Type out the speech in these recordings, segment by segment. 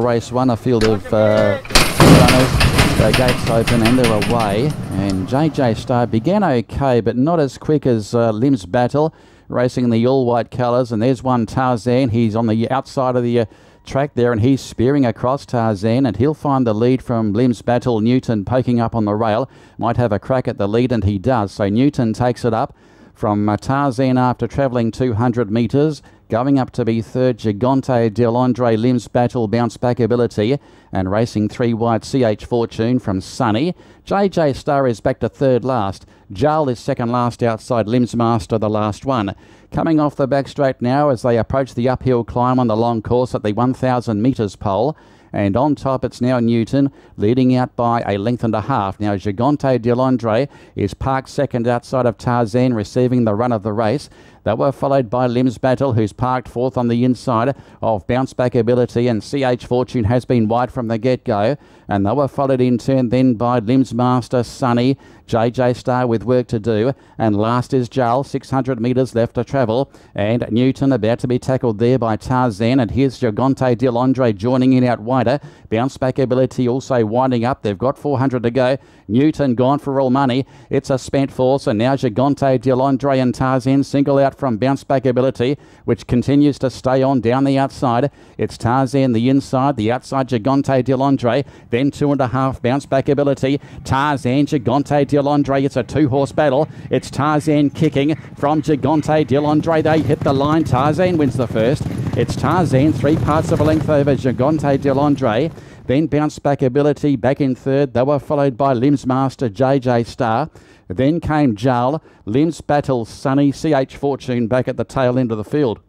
Race one, a field of uh, runners. The gates open and they're away. And JJ Star began okay, but not as quick as uh, Lim's Battle, racing in the all white colours. And there's one Tarzan. He's on the outside of the uh, track there and he's spearing across Tarzan and he'll find the lead from Lim's Battle. Newton poking up on the rail. Might have a crack at the lead and he does. So Newton takes it up from Tarzan after travelling 200 metres. Going up to be third, Gigante Delondre Lim's Battle Bounce Back Ability and racing three wide CH Fortune from Sunny. JJ Star is back to third last. Jarl is second last outside Lim's Master, the last one. Coming off the back straight now as they approach the uphill climb on the long course at the 1,000 metres pole. And on top, it's now Newton, leading out by a length and a half. Now, Gigante Delondre is parked second outside of Tarzan, receiving the run of the race. They were followed by Lim's Battle, who's parked fourth on the inside of Bounce Back Ability, and CH Fortune has been wide from the get go. And they were followed in turn then by Lim's Master, Sunny, JJ Star with work to do. And last is Jarl, 600 metres left to travel. And Newton about to be tackled there by Tarzan. And here's Gigante Delondre joining in out wider. Bounce Back Ability also winding up. They've got 400 to go. Newton gone for all money. It's a spent force. And now Gigante Delondre and Tarzan single out from bounce back ability, which continues to stay on down the outside. It's Tarzan the inside, the outside Gigante Delondre, then two and a half bounce back ability. Tarzan Gigante Delondre. It's a two horse battle. It's Tarzan kicking from Gigante Delondre. They hit the line. Tarzan wins the first. It's Tarzan, three parts of a length over Gigante Delondre. Then bounce back ability back in third. They were followed by Lim's Master JJ Star. Then came Jarl, Lim's Battle, Sunny, CH Fortune back at the tail end of the field.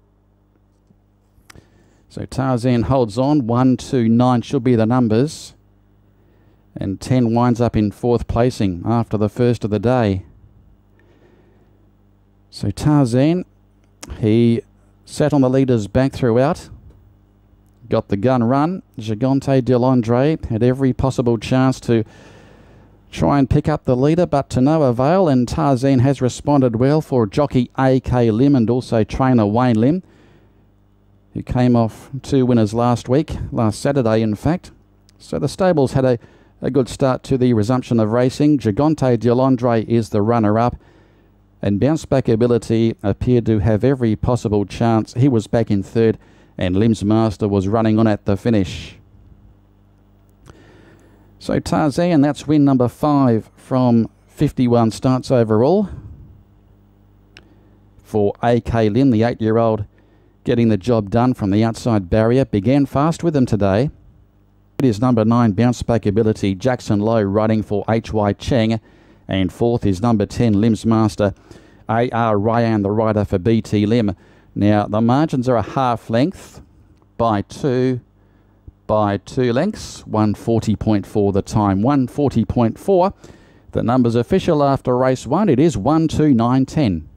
So Tarzan holds on. One, two, nine should be the numbers. And 10 winds up in fourth placing after the first of the day. So Tarzan, he sat on the leader's back throughout. Got the gun run. Gigante Delondre had every possible chance to try and pick up the leader, but to no avail. And Tarzan has responded well for jockey A.K. Lim and also trainer Wayne Lim, who came off two winners last week, last Saturday, in fact. So the stables had a, a good start to the resumption of racing. Gigante Delondre is the runner up. And bounce back ability appeared to have every possible chance. He was back in third, and Limbs Master was running on at the finish. So Tarzan, that's win number five from 51 starts overall. For AK Lim, the eight-year-old, getting the job done from the outside barrier. Began fast with him today. It is number nine, bounce back ability, Jackson Lowe riding for HY Cheng. And fourth is number 10, Lim's Master, AR Ryan, the rider for BT Lim. Now, the margins are a half length by two by two lengths, 140.4 the time, 140.4. The numbers official after race one, it is 12910.